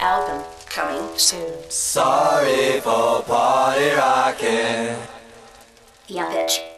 album coming soon. Sorry for party rocking. Yeah, bitch.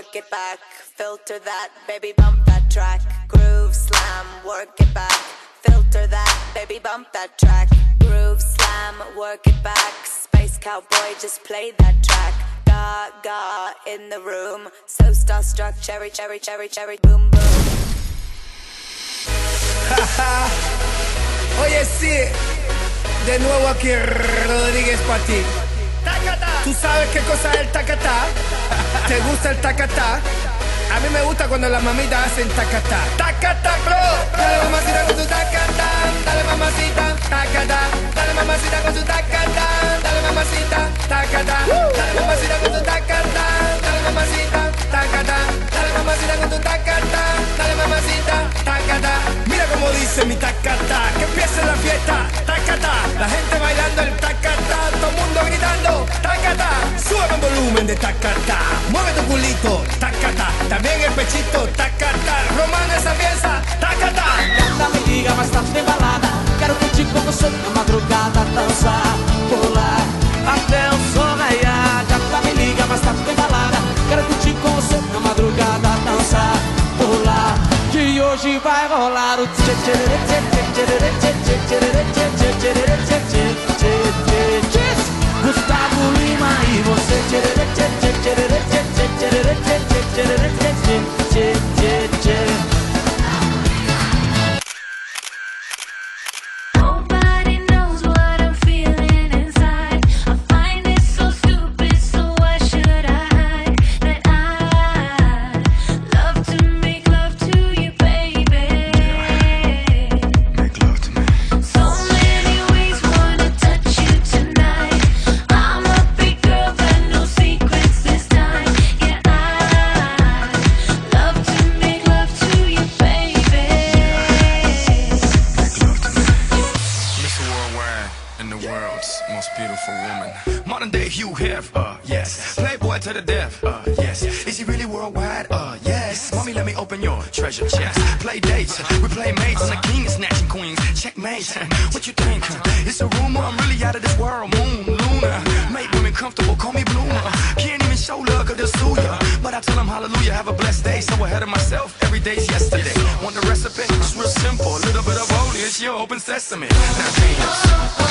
Work it back. Filter that, baby, bump that track. Groove slam, work it back. Filter that, baby, bump that track. Groove slam, work it back. Space cowboy, just play that track. Gaga in the room, so starstruck. Cherry, cherry, cherry, cherry, boom, boom. Oye, sí, de nuevo aquí Rodríguez ti. ¿Tú sabes qué cosa es el tacatá? ¿Te gusta el tacatá? A mí me gusta cuando las mamitas hacen tacatá. Tacatá, bro. Dale mamacita con tu tacatá. Dale mamacita, tacatá. Dale mamacita con tu tacatá. Dale mamacita, culito, tacatá. También el pechito, tacatá. Romano esa pieza, tacatá. Gata me liga, mas tá bem balada Quero curtir com você na madrugada Dançar, pular, até o sol raiar Gata me liga, mas tá bem balada Quero curtir com você na madrugada Dançar, pular, que hoje vai rolar o tchê tchê tchê tchê tchê tchê tchê tchê tchê tchê tchê tchê Gustavo Lima e você tchê tchê beautiful woman. Modern day Hugh Hef, uh, yes. Playboy to the death, uh, yes. Is he really worldwide? Uh, yes. Mommy, let me open your treasure chest. Play dates, we play mates, and the king is snatching queens. Checkmate, what you think? It's a rumor, I'm really out of this world. Moon, Luna, make women comfortable, call me Bloomer. Can't even show love, cause they'll sue ya. But I tell them hallelujah, have a blessed day. So ahead of myself, every day's yesterday. Want the recipe? It's real simple, a little bit of holy, it's your open sesame. Now